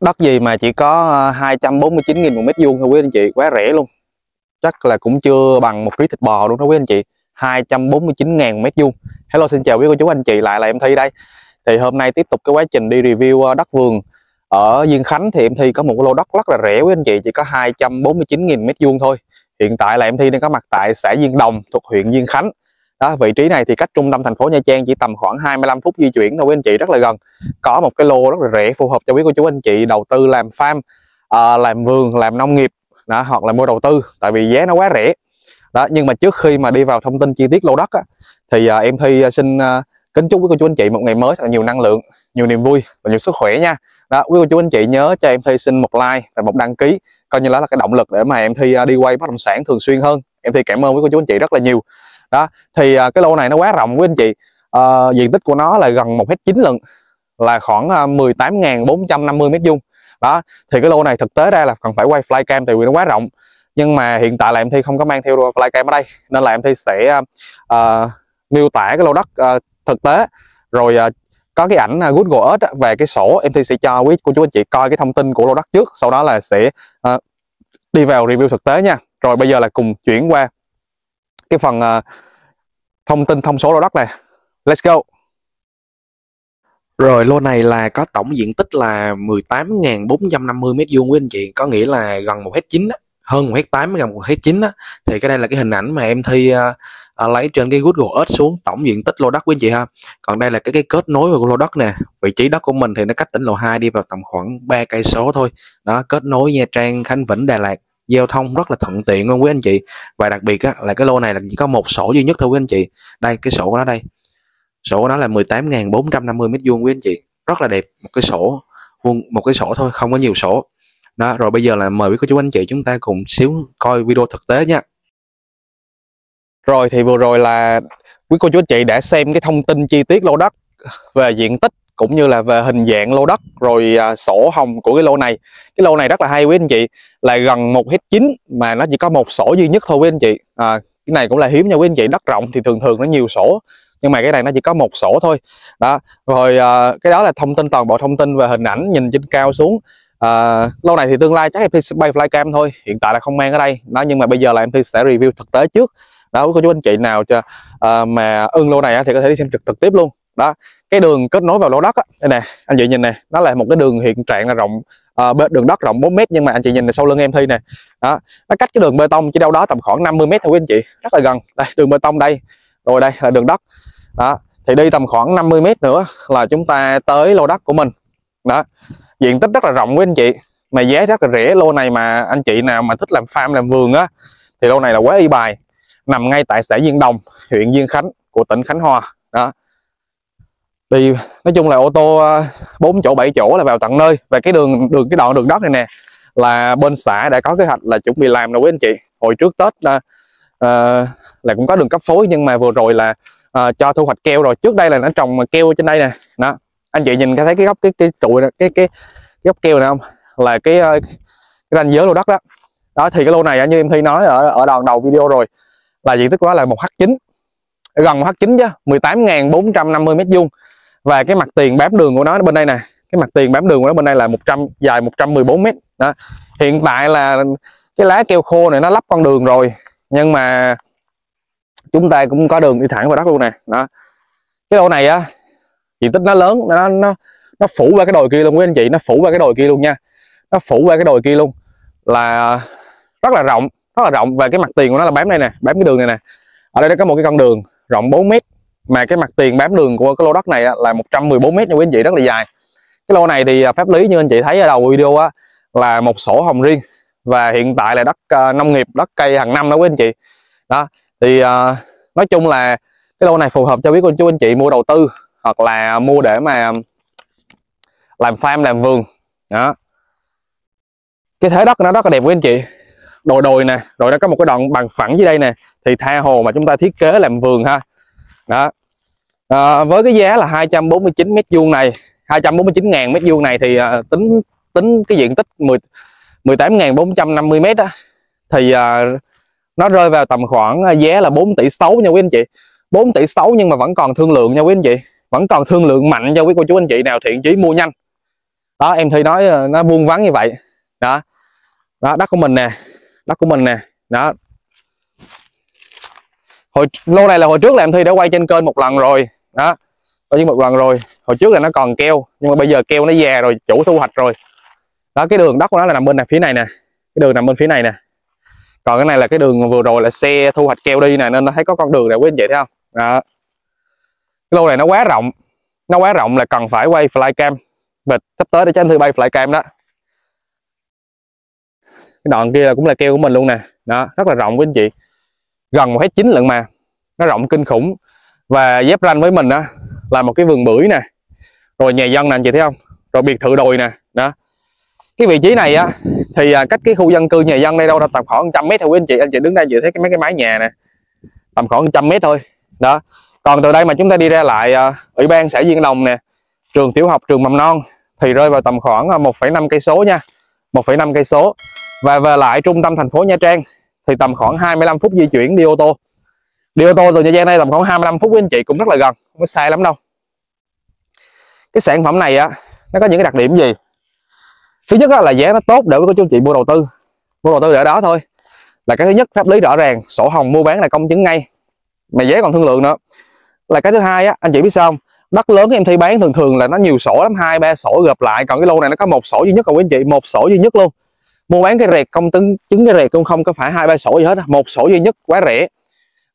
đất gì mà chỉ có ờ, 249.000 một mét vuông thôi quý anh chị, quá rẻ luôn. Chắc là cũng chưa bằng một ký thịt bò luôn đó quý anh chị 249.000 mét vuông. Hello, xin chào quý cô chú, anh chị lại là em Thi đây. Thì hôm nay tiếp tục cái quá trình đi review ờ, đất vườn. Ở Diên Khánh thì em Thi có một cái lô đất rất là rẻ quý anh chị, chỉ có 249.000 mét vuông thôi. Hiện tại là em Thi đang có mặt tại xã Diên Đồng, thuộc huyện Diên Khánh đó vị trí này thì cách trung tâm thành phố Nha Trang chỉ tầm khoảng 25 phút di chuyển thôi quý anh chị rất là gần. Có một cái lô rất là rẻ phù hợp cho quý cô chú anh chị đầu tư làm farm à, làm vườn làm nông nghiệp đó, hoặc là mua đầu tư tại vì giá nó quá rẻ. Đó nhưng mà trước khi mà đi vào thông tin chi tiết lô đất á, thì à, em Thi ờ, xin à, kính chúc quý cô chú anh chị một ngày mới thật nhiều năng lượng nhiều niềm vui và nhiều sức khỏe nha. Đó quý cô chú anh chị nhớ cho em Thi xin một like và một đăng ký coi như đó là cái động lực để mà em Thi đi quay bất động sản thường xuyên hơn. Em Thi cảm ơn quý cô chú anh chị rất là nhiều đó thì à, cái lô này nó quá rộng quý anh chị. À, diện tích của nó là gần một hết chín lần là khoảng à, 18.450 mét vuông. Đó thì cái lô này thực tế ra là cần phải quay flycam tại vì nó quá rộng. Nhưng mà hiện tại là em thi không có mang theo flycam ở đây nên là em thi sẽ uh, miêu tả cái lô đất uh, thực tế. Rồi uh, có cái ảnh Google Earth về cái sổ em thi sẽ cho quý cô chú anh chị coi cái thông tin của lô đất trước sau đó là sẽ uh, đi vào review thực tế nha. Rồi bây giờ là cùng chuyển qua cái phần uh, thông tin thông số lô đất này. Let's go. Rồi lô này là có tổng diện tích là 18.450 mét vuông quý anh chị, có nghĩa là gần một hết chín hơn một hết tám gần một hết chín á. Thì cái đây là cái hình ảnh mà em thi uh, lấy trên cái Google Earth xuống tổng diện tích lô đất quý anh chị ha. Còn đây là cái cái kết nối của lô đất nè. Vị trí đất của mình thì nó cách tỉnh lộ 2 đi vào tầm khoảng 3 cây số thôi. Đó kết nối Nha Trang Khánh Vĩnh Đà Lạt giao thông rất là thuận tiện luôn quý anh chị. Và đặc biệt á, là cái lô này là chỉ có một sổ duy nhất thôi quý anh chị. Đây cái sổ của nó đây. Sổ của nó là 18.450 mét vuông quý anh chị. Rất là đẹp một cái sổ vuông một cái sổ thôi không có nhiều sổ. Đó rồi bây giờ là mời quý cô chú anh chị chúng ta cùng xíu coi video thực tế nha. Rồi thì vừa rồi là quý cô chú anh chị đã xem cái thông tin chi tiết lô đất về diện tích cũng như là về hình dạng lô đất rồi à, sổ hồng của cái lô này. Cái lô này rất là hay quý anh chị là gần một hết chín mà nó chỉ có một sổ duy nhất thôi quý anh chị. À, cái này cũng là hiếm nha quý anh chị đất rộng thì thường thường nó nhiều sổ nhưng mà cái này nó chỉ có một sổ thôi. Đó rồi à, cái đó là thông tin toàn bộ thông tin về hình ảnh nhìn trên cao xuống. À, lâu này thì tương lai chắc em sẽ bay flycam thôi hiện tại là không mang ở đây. Đó nhưng mà bây giờ là em sẽ review thực tế trước. Đó cô chú anh chị nào cho à, mà ưng lô này thì có thể đi xem trực trực tiếp luôn đó cái đường kết nối vào lô đất á đây nè anh chị nhìn này nó là một cái đường hiện trạng là rộng à, đường đất rộng 4 mét nhưng mà anh chị nhìn này, sau lưng em thi nè. Đó nó cách cái đường bê tông chỉ đâu đó tầm khoảng 50 mét thôi quý anh chị rất là gần. Đây đường bê tông đây rồi đây là đường đất. Đó thì đi tầm khoảng 50 mét nữa là chúng ta tới lô đất của mình. Đó diện tích rất là rộng quý anh chị mà giá rất là rẻ. Lô này mà anh chị nào mà thích làm farm làm vườn á thì lô này là quá y bài nằm ngay tại xã Diên Đồng huyện Diên Khánh của tỉnh Khánh Hòa thì nói chung là ô tô ờ, 4 chỗ 7 chỗ là vào tận nơi. Và cái đường đường cái đoạn đường đất này nè là bên xã đã có kế hoạch là chuẩn bị làm rồi quý anh chị. Hồi trước Tết uh, là cũng có đường cấp phối nhưng mà vừa rồi là uh, cho thu hoạch keo rồi. Trước đây là nó trồng keo trên đây nè. Đó. Anh chị nhìn thấy cái góc cái cái trụ cái cái, cái góc keo này không? Là cái cái ranh giới lô đất đó. Đó thì cái lô này như em thi nói ở ở đoạn đầu video rồi là diện tích của nó là một h 9 gần một h 9 chứ 18.450 mét vuông và cái mặt tiền bám đường của nó bên đây nè. Cái mặt tiền bám đường của nó bên đây là 100 dài 114 mét. Đó. Hiện tại là cái lá keo khô này nó lắp con đường rồi. Nhưng mà chúng ta cũng có đường đi thẳng vào đất luôn nè. Đó. Cái lô này á, diện tích nó lớn, nó nó nó phủ qua cái đồi kia luôn quý anh chị. Nó phủ qua cái đồi kia luôn nha. Nó phủ qua cái đồi kia luôn. Là rất là rộng, rất là rộng. Và cái mặt tiền của nó là bám đây nè, bám cái đường này nè. Ở đây nó có một cái con đường rộng 4 mét mà cái mặt tiền bám đường của cái lô đất này là 114 mét nha quý anh chị rất là dài. Cái lô này thì à, pháp lý như anh chị thấy ở đầu video á là một sổ hồng riêng. Và hiện tại là đất uh, nông nghiệp đất cây hàng năm đó quý anh chị. Đó thì uh, nói chung là cái lô này phù hợp cho quý cô chú anh chị mua đầu tư hoặc là mua để mà làm farm làm vườn. Đó. Cái thế đất nó rất là đẹp quý anh chị. Đồi đồi nè rồi nó có một cái đoạn bằng phẳng dưới đây nè thì tha hồ mà chúng ta thiết kế làm vườn ha đó. À, với cái giá là 249 mét vuông này 249 ngàn mét vuông này thì à, tính tính cái diện tích 10 18.450 mét á thì à, nó rơi vào tầm khoảng giá là 4 tỷ 6 nha quý anh chị. 4 tỷ 6 nhưng mà vẫn còn thương lượng nha quý anh chị. Vẫn còn thương lượng mạnh cho quý cô chú anh chị nào thiện chí mua nhanh. Đó em thi nói nó buông vắng như vậy. Đó. Đó đất của mình nè. Đất của mình nè. Đó hồi lô này là hồi trước là em thi đã quay trên kênh một lần rồi. Đó. Quay trên một lần rồi. Hồi trước là nó còn keo, nhưng mà bây giờ keo nó già rồi, chủ thu hoạch rồi. Đó, cái đường đất của nó là nằm bên này, phía này nè. Cái đường nằm bên phía này nè. Còn cái này là cái đường vừa rồi là xe thu hoạch keo đi nè, nên nó thấy có con đường này, quý anh chị thấy không? Đó. Cái lô này nó quá rộng. Nó quá rộng là cần phải quay flycam. Và sắp tới để cho anh thư bay flycam đó. Cái đoạn kia là cũng là keo của mình luôn nè. Đó, rất là rộng, quý anh chị gần một hết chín lận mà. Nó rộng kinh khủng. Và giáp ranh với mình đó là một cái vườn bưởi nè. Rồi nhà dân nè anh chị thấy không? Rồi biệt thự đồi nè đó. Cái vị trí này á thì à, cách cái khu dân cư nhà dân đây đâu là tầm khoảng trăm mét thôi quý anh chị. Anh chị đứng đây chị thấy cái mấy cái mái nhà nè. Tầm khoảng trăm mét thôi đó. Còn từ đây mà chúng ta đi ra lại uh, ủy ban xã Diên Đồng nè trường tiểu học trường mầm non thì rơi vào tầm khoảng à, 1,5 cây số nha. 1,5 cây số. Và về lại trung tâm thành phố Nha Trang thì tầm khoảng 25 phút di chuyển đi ô tô. Đi ô tô từ Nha Trang đây tầm khoảng 25 phút với anh chị cũng rất là gần, không có sai lắm đâu. Cái sản phẩm này á, nó có những cái đặc điểm gì? Thứ nhất là giá nó tốt để với cô chú chị mua đầu tư, mua đầu tư để đó thôi. Là cái thứ nhất, pháp lý rõ ràng, sổ hồng mua bán là công chứng ngay, mà giá còn thương lượng nữa. Là cái thứ hai á, anh chị biết sao không? Đất lớn em thi bán thường thường là nó nhiều sổ lắm, hai ba sổ gộp lại, còn cái lô này nó có một sổ duy nhất rồi quý anh chị, một sổ duy nhất luôn mua bán cái rệt công chứng chứng cái rệt cũng không có phải hai ba sổ gì hết một sổ duy nhất quá rẻ.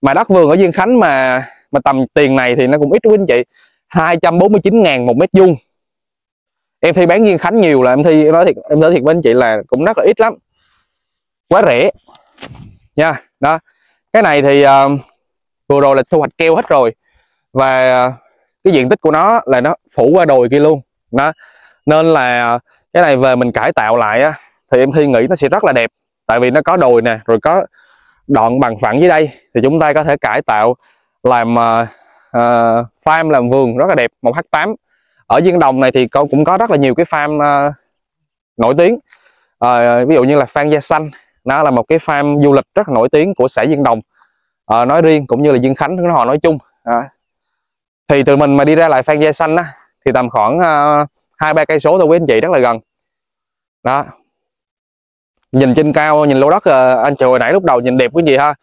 Mà đất vườn ở Duyên Khánh mà mà tầm tiền này thì nó cũng ít quý anh chị 249 ngàn một mét vuông. Em thi bán Duyên Khánh nhiều là em thi nói thiệt em nói thiệt với anh chị là cũng rất là ít lắm. Quá rẻ. Nha đó. Cái này thì uh, vừa rồi là thu hoạch keo hết rồi. Và ờ, cái diện tích của nó là nó phủ qua đồi kia luôn. Đó. Nên là ờ, cái này về mình cải tạo lại á thì em thi nghĩ nó sẽ rất là đẹp. Tại vì nó có đồi nè rồi có đoạn bằng phẳng dưới đây. Thì chúng ta có thể cải tạo làm uh, uh, farm làm vườn rất là đẹp một h8 ở Diên Đồng này thì cũng có rất là nhiều cái farm uh, nổi tiếng. Uh, ví dụ như là Phan Gia Xanh nó là một cái farm du lịch rất là nổi tiếng của xã Diên Đồng. Uh, nói riêng cũng như là Diên Khánh họ nói chung. Uh, thì từ mình mà đi ra lại Phan Gia Xanh á thì tầm khoảng hai uh, ba cây số thôi quý anh chị rất là gần. Đó nhìn trên cao nhìn lô đất ờ, anh chị hồi nãy lúc đầu nhìn đẹp cái gì ha?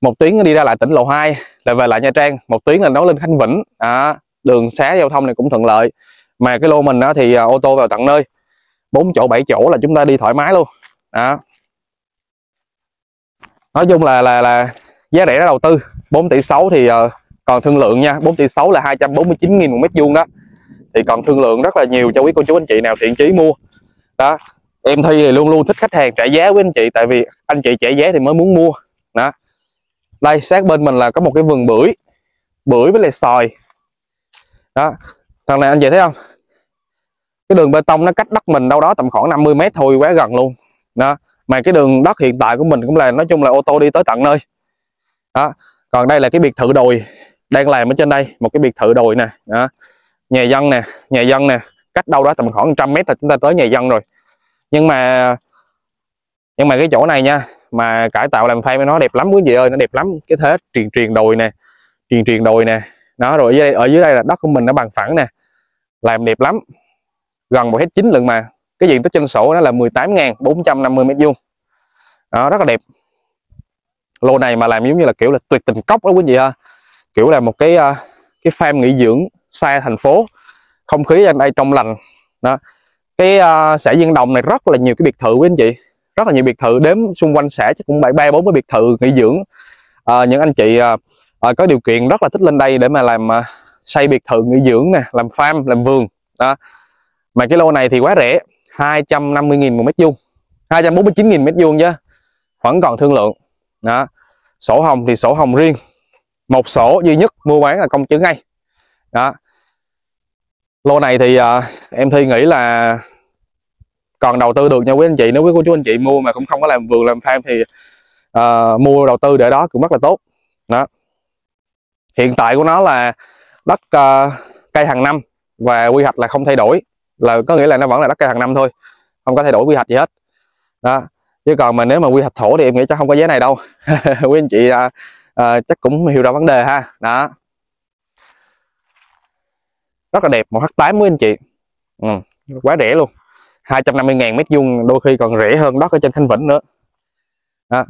Một tiếng đi ra lại tỉnh lộ 2 lại về lại Nha Trang. Một tiếng là nó lên Khánh Vĩnh. À, đường xá giao thông này cũng thuận lợi. Mà cái lô mình thì ờ, ô tô vào tận nơi. Bốn chỗ bảy chỗ là chúng ta đi thoải mái luôn. À. nói chung là là là giá rẻ đầu tư. 4 tỷ 6 thì uh, còn thương lượng nha. 4 tỷ 6 là 249 nghìn một mét vuông đó. Thì còn thương lượng rất là nhiều cho quý cô chú anh chị nào thiện chí mua. Đó em thi thì luôn luôn thích khách hàng trả giá với anh chị, tại vì anh chị trả giá thì mới muốn mua. Đó. Đây, sát bên mình là có một cái vườn bưởi bưởi với lại sòi đó. Thằng này anh chị thấy không? Cái đường bê tông nó cách đất mình đâu đó tầm khoảng 50 mét thôi, quá gần luôn. Đó. Mà cái đường đất hiện tại của mình cũng là, nói chung là ô tô đi tới tận nơi. Đó. Còn đây là cái biệt thự đồi, đang làm ở trên đây, một cái biệt thự đồi nè. Đó. Nhà dân nè, nhà dân nè, cách đâu đó tầm khoảng trăm mét là chúng ta tới nhà dân rồi nhưng mà nhưng mà cái chỗ này nha mà cải tạo làm phai nó đẹp lắm quý vị ơi nó đẹp lắm. Cái thế truyền truyền đồi nè truyền truyền đồi nè. Nó rồi ở dưới, ở dưới đây là đất của mình nó bằng phẳng nè làm đẹp lắm. Gần một hết chín lần mà. Cái diện tích trên sổ nó là 18.450 mét vuông. Đó rất là đẹp. Lô này mà làm giống như là kiểu là tuyệt tình cốc đó quý vị ha. Kiểu là một cái à, cái farm nghỉ dưỡng xa thành phố. Không khí ở đây trong lành. Đó cái ờ, uh, xã Diên Đồng này rất là nhiều cái biệt thự quý anh chị. Rất là nhiều biệt thự đếm xung quanh xã chắc cũng bảy ba bốn cái biệt thự nghỉ dưỡng. Uh, những anh chị uh, có điều kiện rất là thích lên đây để mà làm uh, xây biệt thự nghỉ dưỡng nè làm farm làm vườn. Đó. Mà cái lô này thì quá rẻ 250.000 một mét vuông. 249.000 mét vuông chứ vẫn còn thương lượng. Đó. Sổ hồng thì sổ hồng riêng. Một sổ duy nhất mua bán là công chứng ngay. Đó lô này thì uh, em thi nghĩ là còn đầu tư được nha quý anh chị. Nếu quý cô chú anh chị mua mà cũng không có làm vườn làm farm thì uh, mua đầu tư để đó cũng rất là tốt. Đó. Hiện tại của nó là đất uh, cây hàng năm và quy hoạch là không thay đổi là có nghĩa là nó vẫn là đất cây hàng năm thôi không có thay đổi quy hoạch gì hết. Đó. Chứ còn mà nếu mà quy hoạch thổ thì em nghĩ chắc không có giá này đâu. Quý anh chị uh, uh, chắc cũng hiểu rõ vấn đề ha. Đó rất là đẹp một h8 với anh chị. Ừ. quá rẻ luôn. 250 ngàn mét vuông đôi khi còn rẻ hơn đất ở trên Khánh Vĩnh nữa. Đó.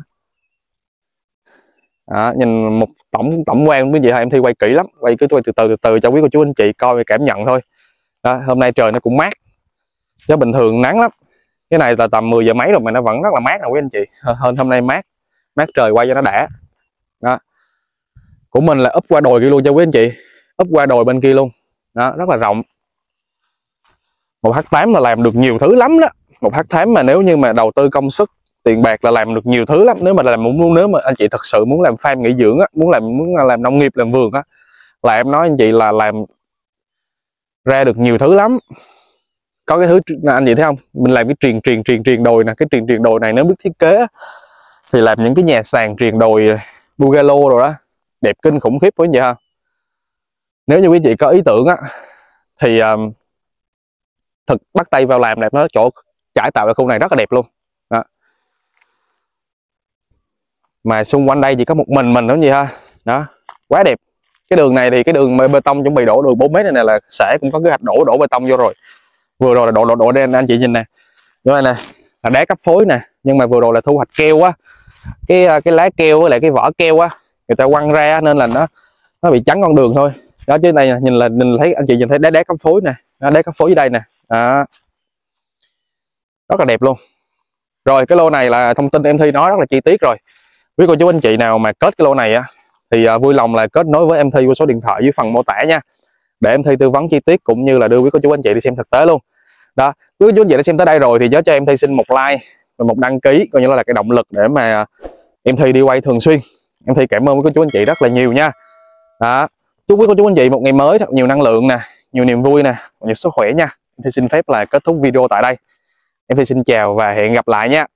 Đó, nhìn một tổng tổng quan quý vị em thi quay kỹ lắm. Quay cứ quay từ từ từ từ cho quý cô chú anh chị coi cảm nhận thôi. Đó, hôm nay trời nó cũng mát. Chứ bình thường nắng lắm. Cái này là tầm 10 giờ mấy rồi mà nó vẫn rất là mát nè quý anh chị. Hơn hôm nay mát. Mát trời quay cho nó đã. Đó. Của mình là úp qua đồi kia luôn cho quý anh chị. Úp qua đồi bên kia luôn đó, rất là rộng. Một h8 là làm được nhiều thứ lắm đó. Một h8 mà nếu như mà đầu tư công sức, tiền bạc là làm được nhiều thứ lắm. Nếu mà làm, muốn nếu mà anh chị thật sự muốn làm farm nghỉ dưỡng á, muốn làm muốn làm nông nghiệp, làm vườn á, là em nói anh chị là làm ra được nhiều thứ lắm. Có cái thứ anh chị thấy không? Mình làm cái truyền truyền truyền truyền đồi nè, cái truyền truyền đồi này nếu biết thiết kế thì làm những cái nhà sàn truyền đồi, bungalow rồi đó, đẹp kinh khủng khiếp quá vậy không ha nếu như quý chị có ý tưởng á thì um, thực bắt tay vào làm đẹp nó chỗ trải tạo ở khu này rất là đẹp luôn. Đó. mà xung quanh đây chỉ có một mình mình đó gì ha. Đó quá đẹp. Cái đường này thì cái đường bê tông chuẩn bị đổ đường 4 mét này, này là sẽ cũng có kế hoạch đổ đổ bê tông vô rồi. Vừa rồi là đổ đổ đổ đen anh chị nhìn nè. Đây nè là đá cấp phối nè nhưng mà vừa rồi là thu hoạch keo á cái ờ, cái lá keo với lại cái vỏ keo á người ta quăng ra nên là nó nó bị chắn con đường thôi đó, chứ này nhìn là nhìn thấy anh chị nhìn thấy đá đá cắm phối nè. Đá cắm phối dưới đây nè. Đó. rất là đẹp luôn. Rồi, cái lô này là thông tin em thi nói rất là chi tiết rồi. Quý cô chú anh chị nào mà kết cái lô này á, thì à, vui lòng là kết nối với em thi qua số điện thoại dưới phần mô tả nha. Để em thi tư vấn chi tiết cũng như là đưa quý cô chú anh chị đi xem thực tế luôn. Đó, quý cô chú anh chị đã xem tới đây rồi thì nhớ cho em thi xin một like và một đăng ký, coi như là cái động lực để mà em thi đi quay thường xuyên. Em thi cảm ơn quý cô chú anh chị rất là nhiều nha. Đó chúc quý cô chú anh chị một ngày mới thật nhiều năng lượng nè, nhiều niềm vui nè, nhiều sức khỏe nha. Em thì xin phép là kết thúc video tại đây. Em thì xin chào và hẹn gặp lại nha.